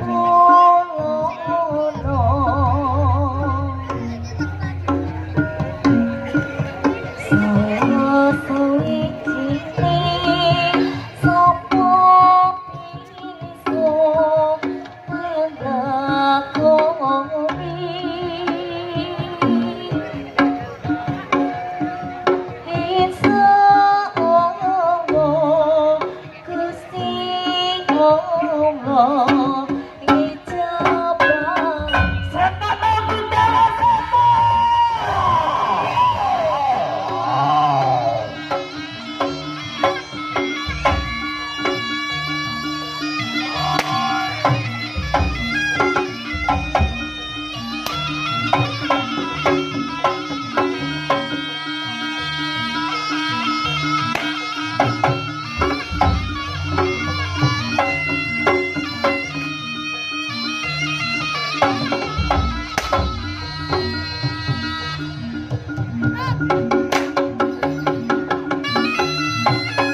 Oh. เ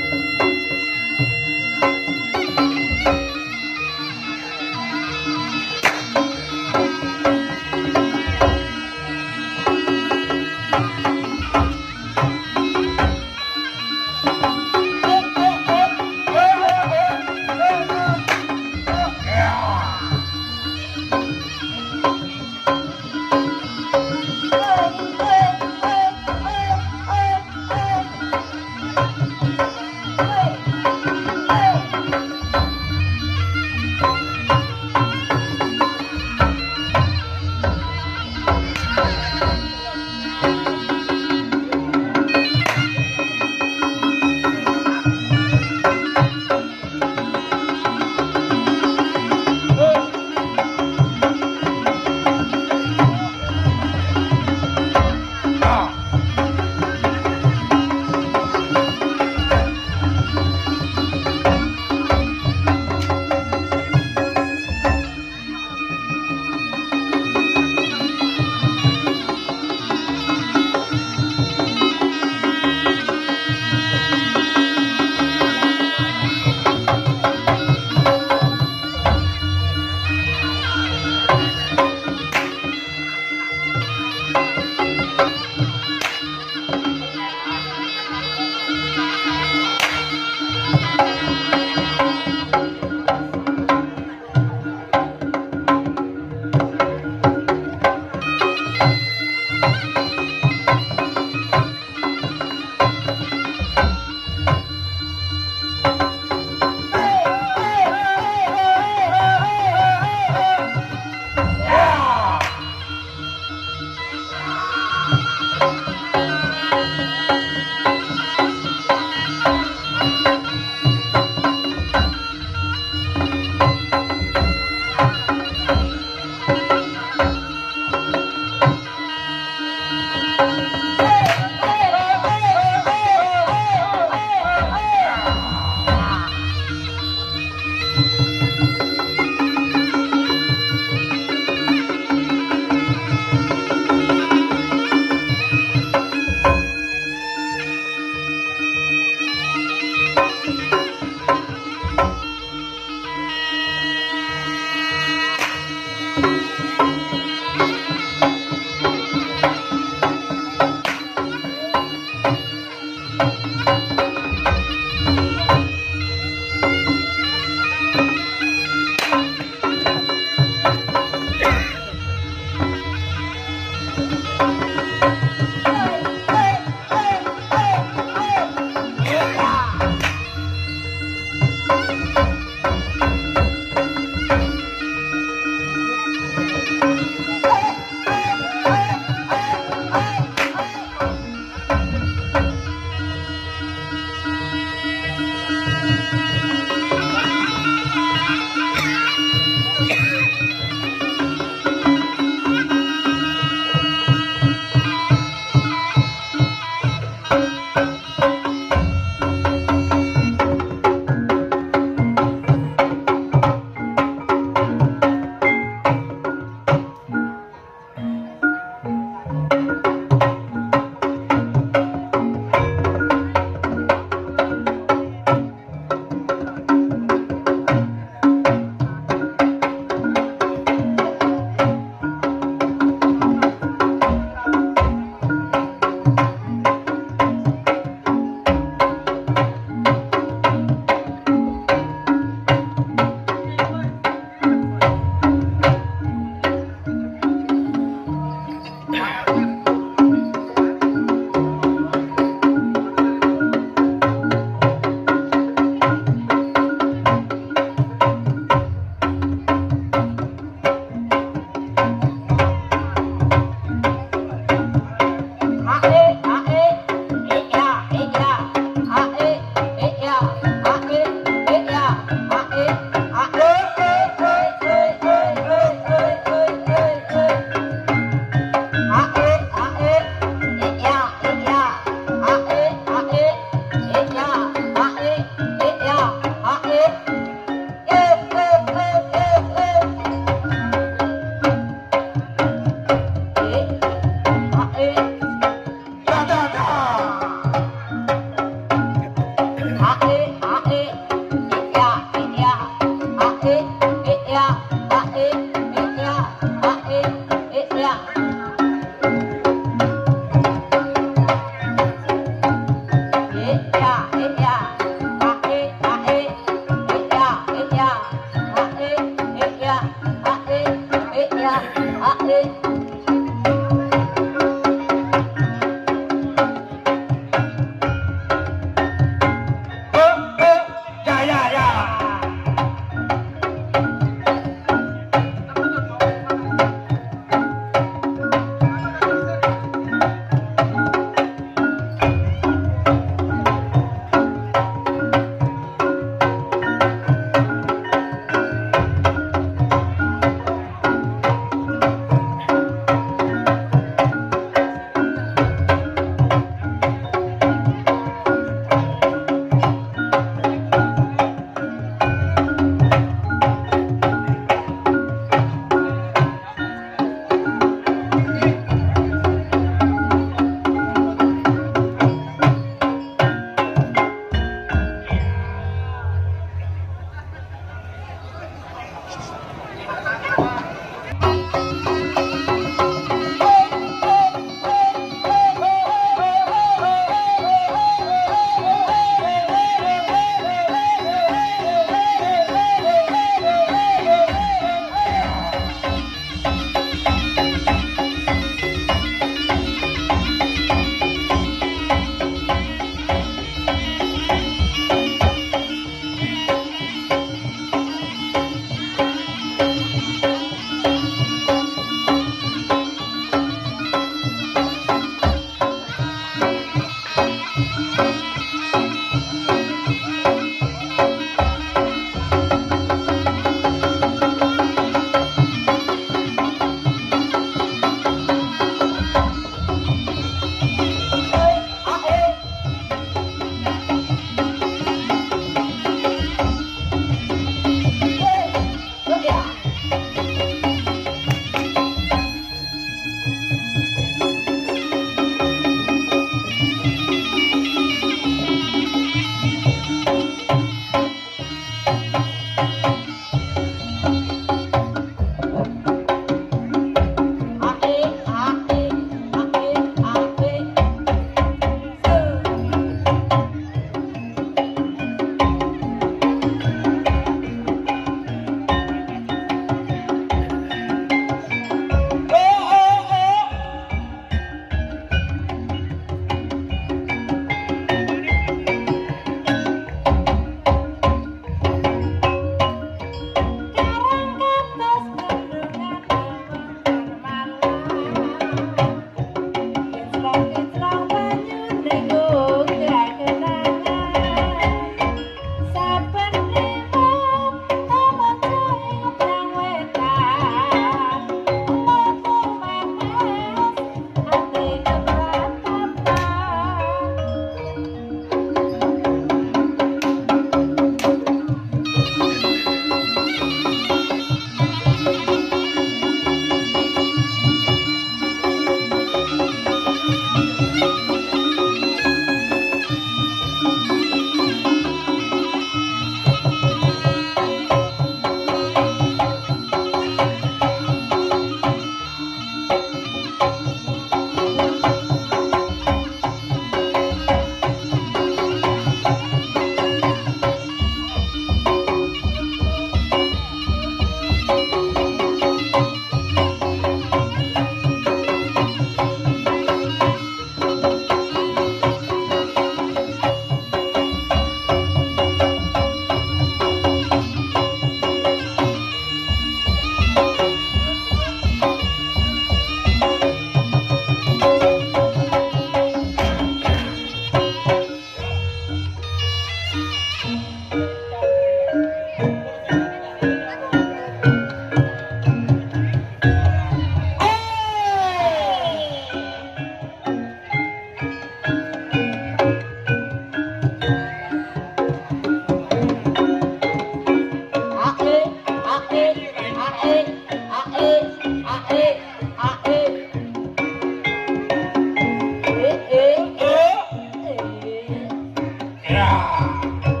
Música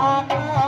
saiki ana